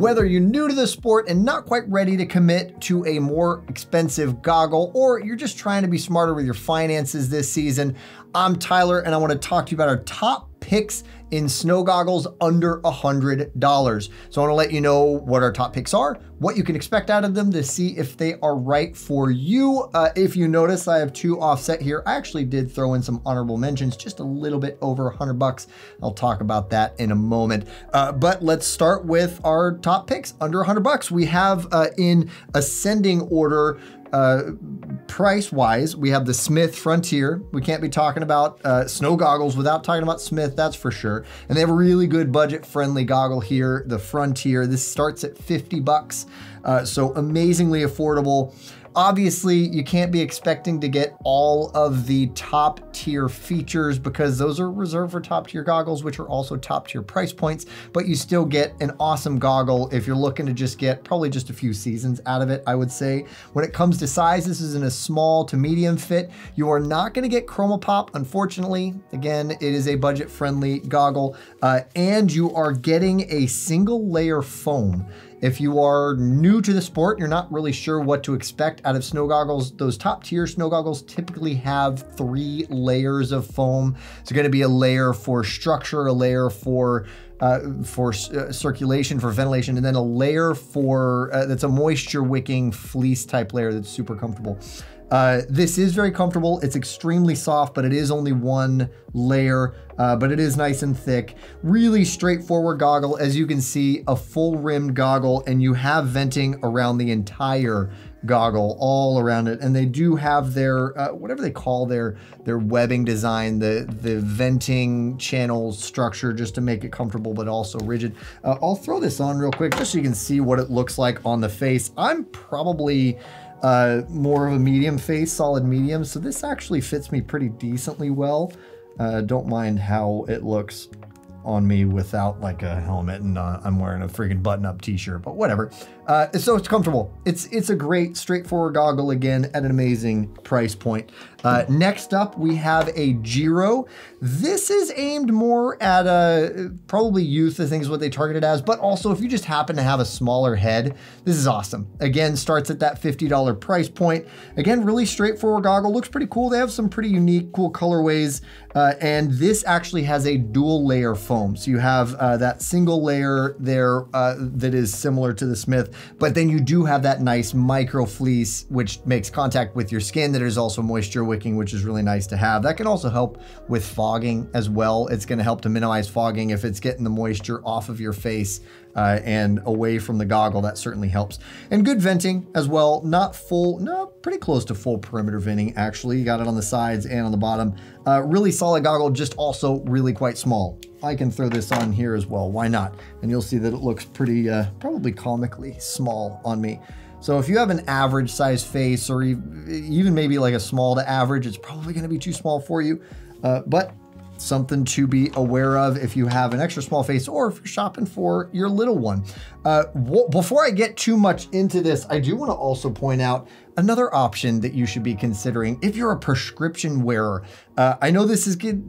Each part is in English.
Whether you're new to the sport and not quite ready to commit to a more expensive goggle, or you're just trying to be smarter with your finances this season, I'm Tyler and I want to talk to you about our top picks in snow goggles under $100. So I want to let you know what our top picks are, what you can expect out of them to see if they are right for you. Uh, if you notice, I have two offset here. I actually did throw in some honorable mentions, just a little bit over 100 bucks. I'll talk about that in a moment. Uh, but let's start with our top picks under 100 bucks. We have uh, in ascending order uh, price wise, we have the Smith Frontier. We can't be talking about uh, snow goggles without talking about Smith, that's for sure. And they have a really good budget friendly goggle here, the Frontier. This starts at 50 bucks, uh, so amazingly affordable. Obviously, you can't be expecting to get all of the top tier features because those are reserved for top tier goggles, which are also top tier price points, but you still get an awesome goggle if you're looking to just get probably just a few seasons out of it, I would say. When it comes to size, this is in a small to medium fit. You are not gonna get ChromaPop, unfortunately. Again, it is a budget friendly goggle, uh, and you are getting a single layer foam. If you are new to the sport, and you're not really sure what to expect out of snow goggles, those top tier snow goggles typically have three layers of foam. It's going to be a layer for structure, a layer for uh, for uh, circulation, for ventilation, and then a layer for uh, that's a moisture wicking fleece type layer that's super comfortable. Uh, this is very comfortable. It's extremely soft, but it is only one layer, uh, but it is nice and thick. Really straightforward goggle. As you can see, a full rimmed goggle, and you have venting around the entire goggle all around it and they do have their uh, whatever they call their their webbing design the the venting channel structure just to make it comfortable but also rigid uh, i'll throw this on real quick just so you can see what it looks like on the face i'm probably uh, more of a medium face, solid medium. So this actually fits me pretty decently well. Uh, don't mind how it looks on me without like a helmet and uh, I'm wearing a freaking button-up t-shirt, but whatever. Uh, so it's comfortable. It's it's a great straightforward goggle again at an amazing price point. Uh, next up, we have a Giro. This is aimed more at a probably youth, I think is what they targeted as, but also if you just happen to have a smaller head, this is awesome. Again, starts at that $50 price point. Again, really straightforward goggle. Looks pretty cool. They have some pretty unique, cool colorways. Uh, and this actually has a dual layer foam. So you have uh, that single layer there uh, that is similar to the Smith, but then you do have that nice micro fleece, which makes contact with your skin that is also moisture wicking, which is really nice to have. That can also help with fogging as well. It's gonna help to minimize fogging if it's getting the moisture off of your face uh, and away from the goggle, that certainly helps. And good venting as well, not full, no, pretty close to full perimeter venting actually. You got it on the sides and on the bottom. Uh, really solid goggle, just also really quite small. I can throw this on here as well, why not? And you'll see that it looks pretty, uh, probably comically small on me. So if you have an average size face or even maybe like a small to average, it's probably gonna be too small for you. Uh, but something to be aware of if you have an extra small face or if you're shopping for your little one. Uh, before I get too much into this, I do want to also point out another option that you should be considering if you're a prescription wearer. Uh, I know this is good,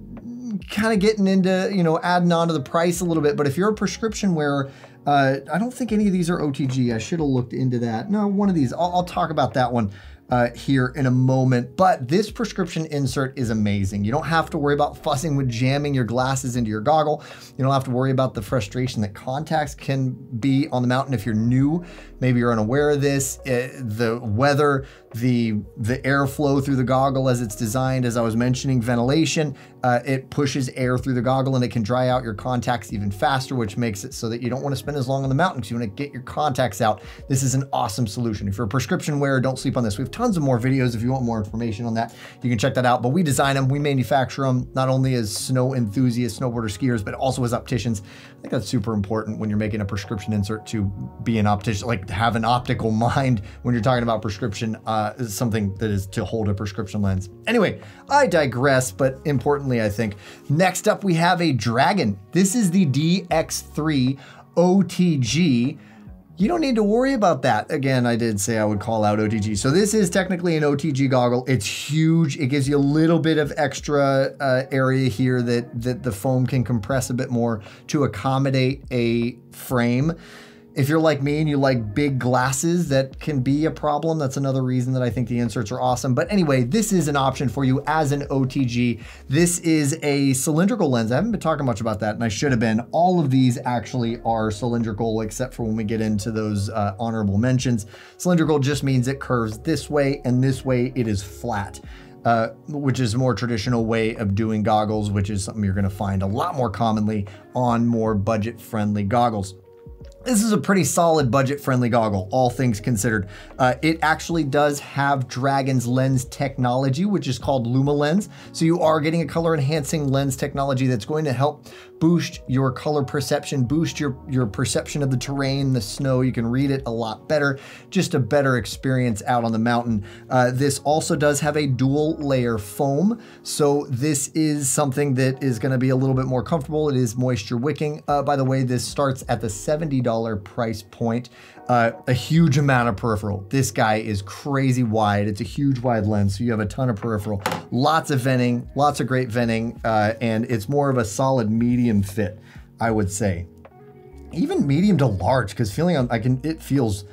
kind of getting into, you know, adding on to the price a little bit, but if you're a prescription wearer, uh, I don't think any of these are OTG. I should have looked into that. No, one of these. I'll, I'll talk about that one uh, here in a moment. But this prescription insert is amazing. You don't have to worry about fussing with jamming your glasses into your goggle. You don't have to worry about the frustration that contacts can be on the mountain if you're new. Maybe you're unaware of this. It, uh, the weather, the the airflow through the goggle as it's designed, as I was mentioning, ventilation, uh, it pushes air through the goggle and it can dry out your contacts even faster, which makes it so that you don't want to spend as long on the mountain because you want to get your contacts out. This is an awesome solution. If you're a prescription wearer, don't sleep on this. We have tons of more videos if you want more information on that. You can check that out. But we design them, we manufacture them, not only as snow enthusiasts, snowboarder skiers, but also as opticians. I think that's super important when you're making a prescription insert to be an optician, like have an optical mind when you're talking about prescription, uh, something that is to hold a prescription lens. Anyway, I digress, but importantly, I think. Next up, we have a Dragon. This is the DX3 OTG. You don't need to worry about that. Again, I did say I would call out OTG. So this is technically an OTG goggle. It's huge. It gives you a little bit of extra uh, area here that, that the foam can compress a bit more to accommodate a frame. If you're like me and you like big glasses, that can be a problem. That's another reason that I think the inserts are awesome. But anyway, this is an option for you as an OTG. This is a cylindrical lens. I haven't been talking much about that, and I should have been. All of these actually are cylindrical, except for when we get into those uh, honorable mentions. Cylindrical just means it curves this way, and this way it is flat. Uh, which is more traditional way of doing goggles, which is something you're going to find a lot more commonly on more budget friendly goggles. This is a pretty solid budget friendly goggle, all things considered. Uh, it actually does have Dragon's lens technology, which is called Lumalens. So you are getting a color enhancing lens technology that's going to help boost your color perception, boost your, your perception of the terrain, the snow. You can read it a lot better, just a better experience out on the mountain. Uh, this also does have a dual layer foam. So this is something that is gonna be a little bit more comfortable. It is moisture wicking. Uh, by the way, this starts at the $70 price point. Uh, a huge amount of peripheral. This guy is crazy wide. It's a huge wide lens, so you have a ton of peripheral. Lots of venting, lots of great venting, uh, and it's more of a solid medium fit, I would say. Even medium to large, because feeling I can, it feels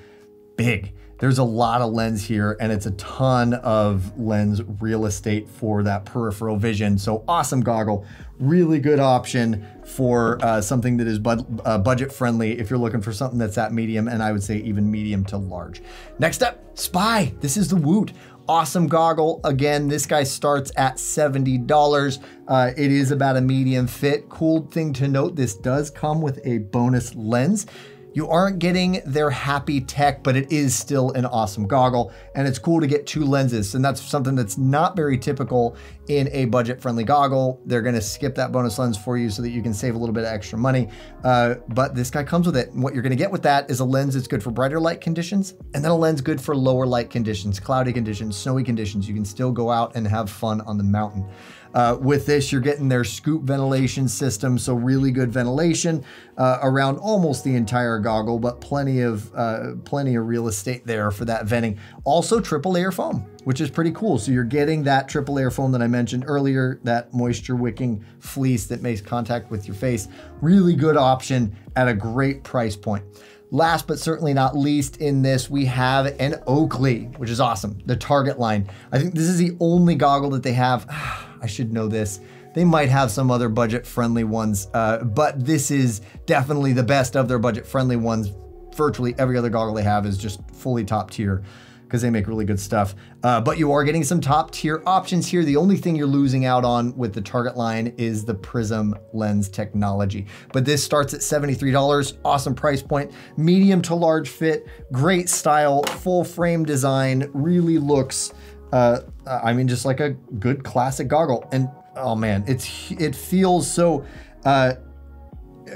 big. There's a lot of lens here and it's a ton of lens real estate for that peripheral vision. So awesome goggle, really good option for uh, something that is bud uh, budget friendly if you're looking for something that's at medium and I would say even medium to large. Next up, Spy. This is the Woot awesome goggle. Again, this guy starts at $70. Uh, it is about a medium fit. Cool thing to note, this does come with a bonus lens. You aren't getting their happy tech, but it is still an awesome goggle. And it's cool to get two lenses. And that's something that's not very typical in a budget friendly goggle. They're gonna skip that bonus lens for you so that you can save a little bit of extra money. Uh, but this guy comes with it. And what you're gonna get with that is a lens that's good for brighter light conditions and then a lens good for lower light conditions, cloudy conditions, snowy conditions. You can still go out and have fun on the mountain. Uh, with this, you're getting their scoop ventilation system, so really good ventilation uh, around almost the entire goggle, but plenty of uh, plenty of real estate there for that venting. Also, triple layer foam, which is pretty cool. So you're getting that triple layer foam that I mentioned earlier, that moisture wicking fleece that makes contact with your face. Really good option at a great price point. Last but certainly not least in this, we have an Oakley, which is awesome. The Target line. I think this is the only goggle that they have. I should know this. They might have some other budget friendly ones, uh, but this is definitely the best of their budget friendly ones. Virtually every other goggle they have is just fully top tier because they make really good stuff. Uh, but you are getting some top tier options here. The only thing you're losing out on with the Target line is the Prizm lens technology. But this starts at $73, awesome price point, medium to large fit, great style, full frame design, really looks, uh, I mean, just like a good classic goggle. And oh man, it's it feels so uh,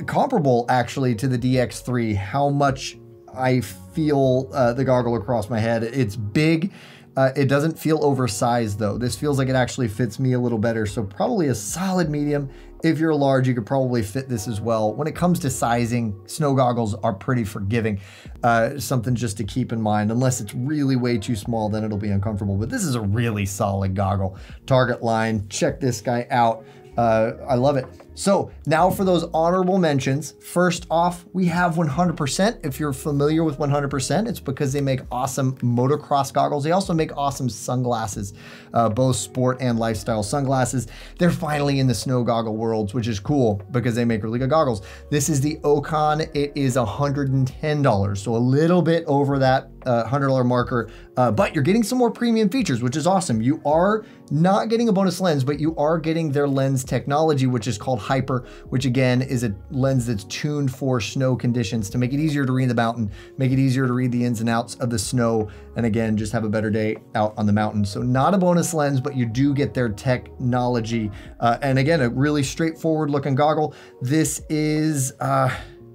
comparable actually to the DX3, how much I feel uh, the goggle across my head. It's big. Uh, it doesn't feel oversized though. This feels like it actually fits me a little better. So probably a solid medium. If you're large, you could probably fit this as well. When it comes to sizing, snow goggles are pretty forgiving. Uh, something just to keep in mind. Unless it's really way too small, then it'll be uncomfortable. But this is a really solid goggle. Target line, check this guy out. Uh, I love it. So now for those honorable mentions. First off, we have 100%. If you're familiar with 100%, it's because they make awesome motocross goggles. They also make awesome sunglasses, uh, both sport and lifestyle sunglasses. They're finally in the snow goggle worlds, which is cool because they make really good goggles. This is the Okan. It is $110, so a little bit over that uh, $100 marker, uh, but you're getting some more premium features, which is awesome. You are not getting a bonus lens, but you are getting their lens technology, which is called HiPER, which again is a lens that's tuned for snow conditions to make it easier to read the mountain, make it easier to read the ins and outs of the snow, and again, just have a better day out on the mountain. So not a bonus lens, but you do get their technology. Uh, and again, a really straightforward looking goggle. This is, uh,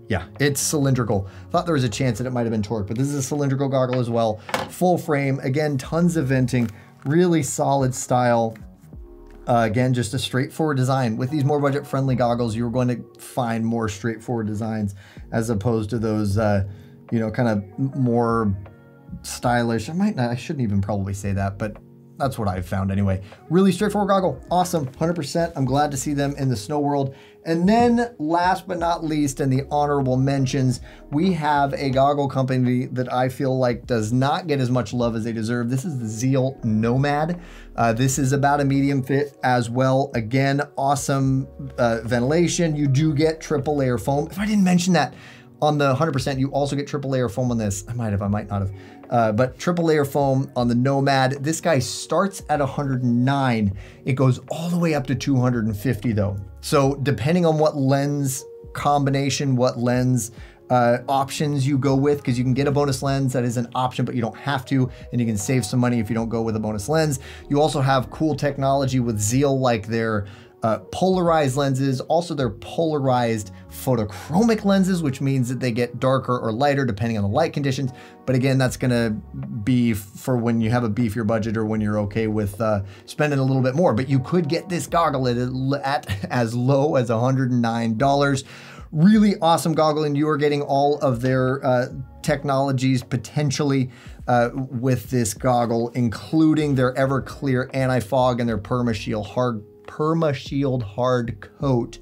yeah, it's cylindrical. Thought there was a chance that it might have been toric, but this is a cylindrical goggle as well. Full frame, again, tons of venting, really solid style. Uh, again, just a straightforward design. With these more budget-friendly goggles, you're going to find more straightforward designs as opposed to those, uh, you know, kind of more stylish. I might not, I shouldn't even probably say that, but That's what I've found anyway. Really straightforward goggle. Awesome. 100%. I'm glad to see them in the snow world. And then last but not least, in the honorable mentions, we have a goggle company that I feel like does not get as much love as they deserve. This is the Zeal Nomad. Uh, this is about a medium fit as well. Again, awesome uh, ventilation. You do get triple layer foam. If I didn't mention that, on the 100%, you also get triple layer foam on this. I might have, I might not have. Uh, but triple layer foam on the Nomad. This guy starts at 109. It goes all the way up to 250 though. So depending on what lens combination, what lens uh, options you go with, because you can get a bonus lens that is an option, but you don't have to, and you can save some money if you don't go with a bonus lens. You also have cool technology with Zeal, like their uh, polarized lenses. Also, they're polarized photochromic lenses, which means that they get darker or lighter depending on the light conditions. But again, that's going to be for when you have a beefier budget or when you're okay with uh, spending a little bit more. But you could get this goggle at, at as low as $109 really awesome goggle and you are getting all of their uh, technologies potentially uh, with this goggle, including their Everclear anti-fog and their PermaShield hard PermaShield hard coat.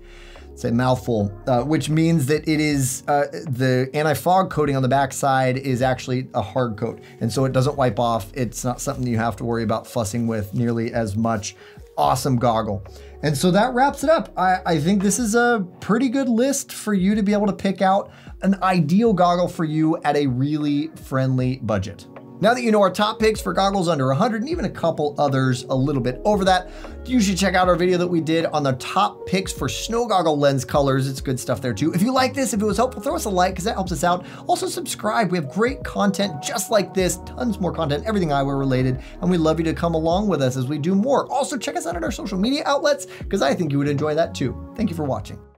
It's a mouthful, uh, which means that it is uh, the anti-fog coating on the backside is actually a hard coat. And so it doesn't wipe off. It's not something you have to worry about fussing with nearly as much. Awesome goggle. And so that wraps it up. I, I think this is a pretty good list for you to be able to pick out an ideal goggle for you at a really friendly budget. Now that you know our top picks for goggles under 100 and even a couple others a little bit over that, you should check out our video that we did on the top picks for snow goggle lens colors. It's good stuff there too. If you like this, if it was helpful, throw us a like because that helps us out. Also subscribe. We have great content just like this, tons more content, everything eyewear related, and we'd love you to come along with us as we do more. Also check us out at our social media outlets because I think you would enjoy that too. Thank you for watching.